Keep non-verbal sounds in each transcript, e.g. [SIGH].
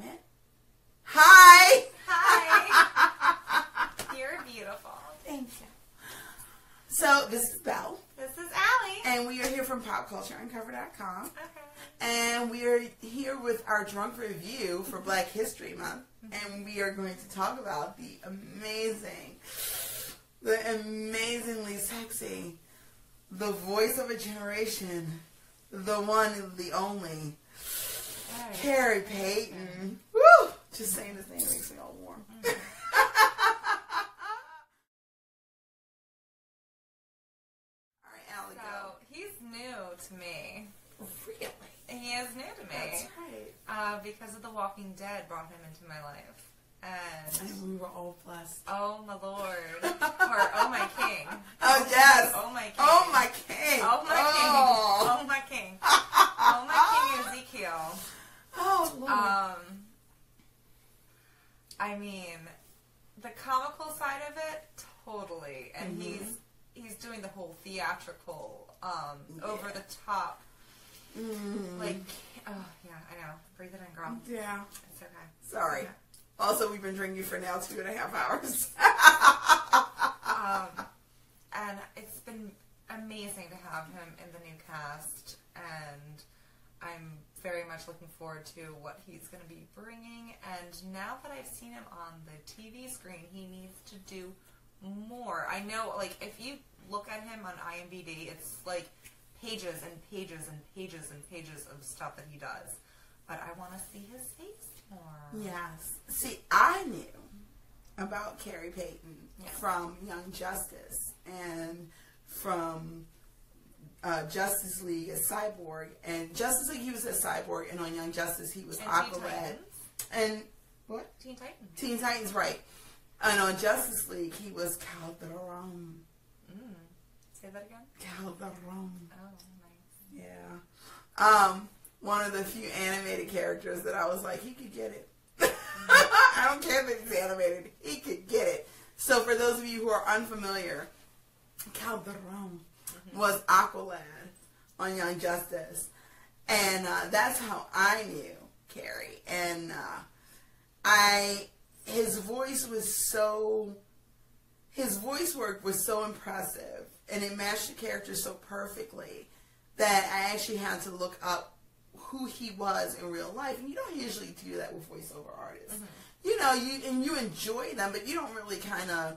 Dammit. Hi. Hi. You're beautiful. Thank you. So this is Belle, This is Allie. and we are here from PopCultureUncover.com, Okay. and we are here with our drunk review for Black History Month, mm-hmm. and we are going to talk about the amazing, the amazingly sexy, the voice of a generation, the one, the only, Alright. Khary Payton. Woo! Just saying this name makes me all warm. [LAUGHS] all right, Allie, So he's new to me. Really? He is new to me. That's right. uh, because of The Walking Dead brought him into my life, and And we were all blessed. oh my lord, or oh my king, [LAUGHS] Oh, yes. oh my king, Oh, my king. oh my king, Oh, oh my king, oh my king Ezekiel. Oh Lord. Um, I mean, the comical side of it, totally, and Mhm. he's he's doing the whole theatrical, um, Yeah. over the top, Mm. like, oh yeah, I know, breathe it in, girl. yeah. It's okay. Sorry. Okay. Also, we've been drinking for now two and a half hours. [LAUGHS] Um, and it's been amazing to have him in the new cast, and I'm very much looking forward to what he's going to be bringing. And now that I've seen him on the TV screen, he needs to do more. I know, like, if you look at him on IMDb, it's like pages and pages and pages and pages of stuff that he does. But I want to see his face more. Yes. See, I knew about Khary Payton Yeah. from Young Justice and from uh, Justice League as Cyborg. And Justice League, he was a Cyborg, and on Young Justice, he was And Teen Aqualad. Titans. And what? Teen Titans. Teen Titans, right. And on Justice League, he was Kaldur'ahm. Mm. Say that again. Kaldur'ahm. Oh, nice. Yeah. Um, one of the few animated characters that I was like, he could get it. [LAUGHS] I don't care that he's animated. He could get it. So for those of you who are unfamiliar, Kaldur'ahm was Aqualad on Young Justice. And uh, that's how I knew Khary. And uh, I, his voice was so, his voice work was so impressive. And it matched the character so perfectly that I actually had to look up who he was in real life. And you don't usually do that with voiceover artists. You know, you and you enjoy them, but you don't really kind of.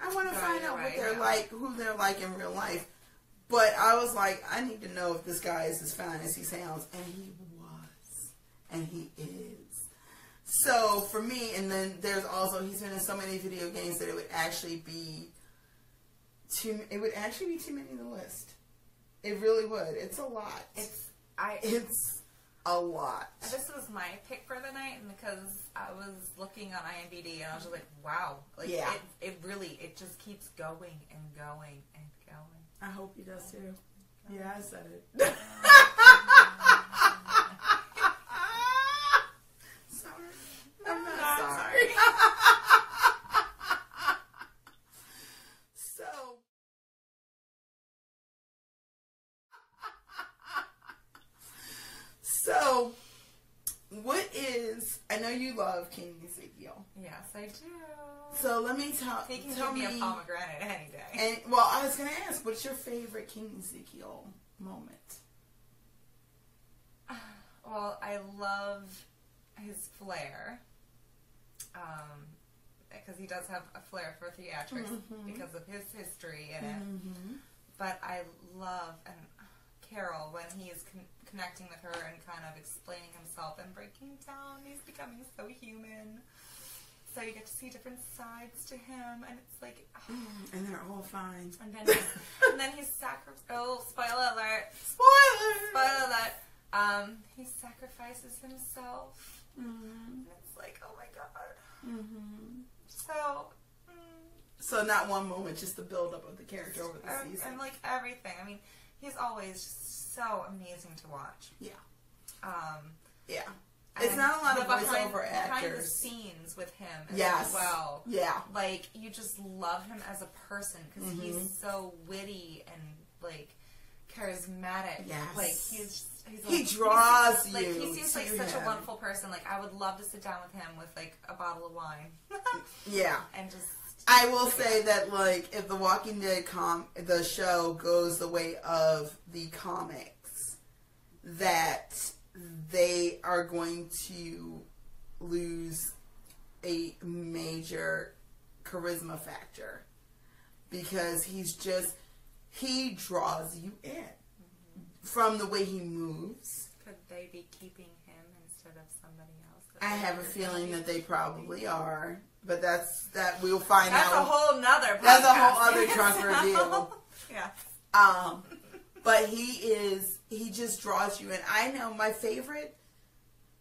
I want to find out what they're like, who they're like in real life. But I was like, I need to know if this guy is as fine as he sounds, and he was, and he is. So for me, and then there's also he's been in so many video games that it would actually be too. It would actually be too many to list. It really would. It's a lot. It's I. It's a lot. This was my pick for the night, and because I was looking on IMDb, and I was just like, "Wow!" Like, Yeah. it, it really, it just keeps going and going and going. I hope he does too. Yeah, I said it. [LAUGHS] sorry. I'm not I'm sorry. so. So, what is? I know you love King Ezekiel. Yes, I do. So let me tell. he can tell give me me a pomegranate any day. And well, I was gonna ask, what's your favorite King Ezekiel moment? [SIGHS] Well, I love his flair. Um, because he does have a flair for theatrics Mhm. because of his history in it. Mm-hmm. But I love and Carol when he is con- connecting with her and kind of explaining himself and breaking down. He's becoming so human. So you get to see different sides to him, and it's like, [SIGHS] And they're all fine. and then he's, and then he's sacri- Oh, spoiler alert! Spoiler. Spoiler alert! Um, he sacrifices himself, Mm-hmm. and it's like, oh my god. Mm-hmm. So. Mm, So not one moment, just the buildup of the character over the and, season. and like everything. I mean, he's always so amazing to watch. Yeah. Um, yeah. It's not a lot of behind, voiceover behind the scenes with him as Yes. well. Yeah. Like you just love him as a person because Mhm. he's so witty and like charismatic. Yes. Like he's. He's He like- draws he's- like, you He seems like to such a wonderful person. Like I would love to sit down with him with like a bottle of wine Yeah. [LAUGHS] and just. I will say that like if the Walking Dead com the show goes the way of the comics, that they are going to lose a major charisma factor because he's just he draws you in from the way he moves. Could they be keeping him instead of somebody else? I have a feeling that they probably are, but that's that we'll find That's a out. whole nother. That's a whole other trunk reveal. [LAUGHS] Yeah. Um, but he is he just draws you in. I know my favorite.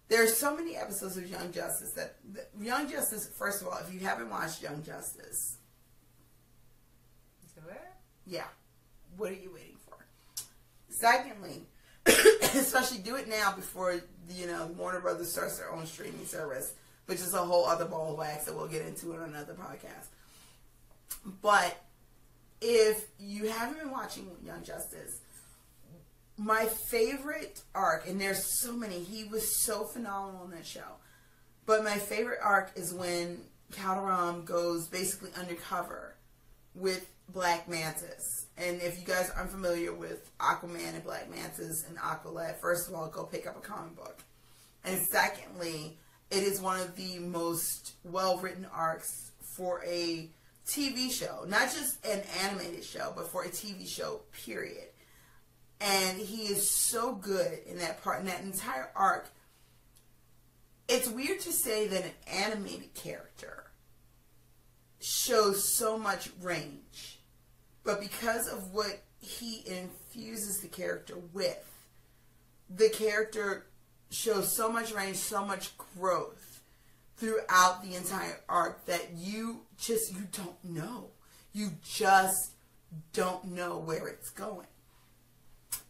There's so many episodes of Young Justice that that- Young Justice. First of all, if you haven't watched Young Justice, Do it. yeah, what are you waiting for? Secondly, [COUGHS] especially do it now before you know Warner Brothers starts their own streaming service, which is a whole other ball of wax that we'll get into in another podcast. But if you haven't been watching Young Justice, my favorite arc, and there's so many, he was so phenomenal in that show. But my favorite arc is when Kaldur'ahm goes basically undercover with Black Manta. And if you guys aren't familiar with Aquaman and Black Manta and Aqualad, first of all, go pick up a comic book. And secondly, it is one of the most well written arcs for a TV show, not just an animated show, but for a TV show, period. And he is so good in that part, in that entire arc. It's weird to say that an animated character shows so much range, but because of what he infuses the character with, the character shows so much range, so much growth throughout the entire arc that you just you don't know. You just don't know where it's going.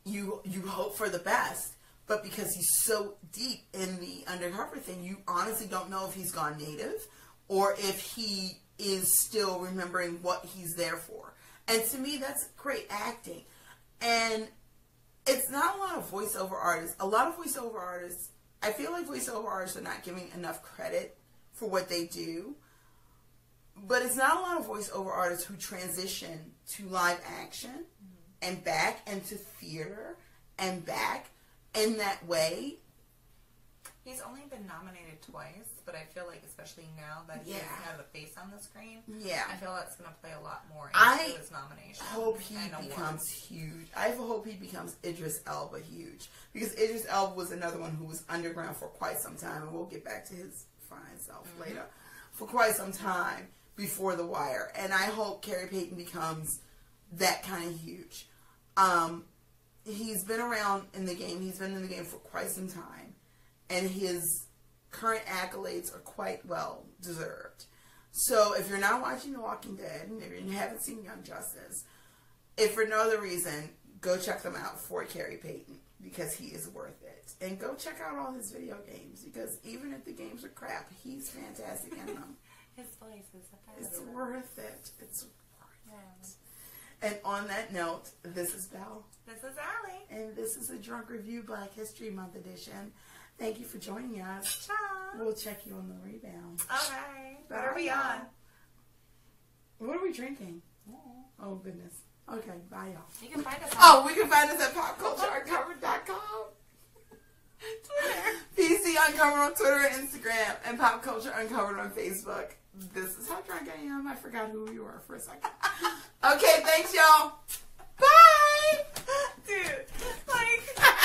You you hope for the best, but because he's so deep in the undercover thing, you honestly don't know if he's gone native or if he is still remembering what he's there for. And to me, that's great acting. And it's not a lot of voiceover artists. A lot of voiceover artists, I feel like voiceover artists are not giving enough credit for what they do. But it's not a lot of voiceover artists who transition to live action mm-hmm. and back and to theater and back in that way. He's only been nominated twice, but I feel like, especially now that he Yeah. doesn't have a face on the screen, Yeah. I feel that's going to play a lot more into I his nomination. I hope he becomes huge. I hope he becomes Idris Elba huge because Idris Elba was another one who was underground for quite some time, and we'll get back to his fine self later. For quite some time before The Wire, and I hope Khary Payton becomes that kind of huge. Um, he's been around in the game. He's been in the game for quite some time, and his current accolades are quite well deserved. So if you're not watching The Walking Dead, and if you haven't seen Young Justice, if for no other reason, go check them out for Khary Payton because he is worth it. And go check out all his video games because even if the games are crap, he's fantastic in them. [LAUGHS] His voice is It's worth it. It's worth Yeah. it. And on that note, this is Belle, This is Allie. and this is a Drunk Review Black History Month edition. Thank you for joining us. Ciao. We'll check you on the rebound. Okay. What are we on? What are we drinking? Oh goodness. Okay, bye y'all. You can find us on Oh, we can find us at popcultureuncovered.com. [LAUGHS] Twitter. PC Uncovered on Twitter and Instagram, and Pop Culture Uncovered on Facebook. This is how drunk I am. I forgot who you were for a second. [LAUGHS] Okay, thanks y'all. Bye. Dude. [LAUGHS]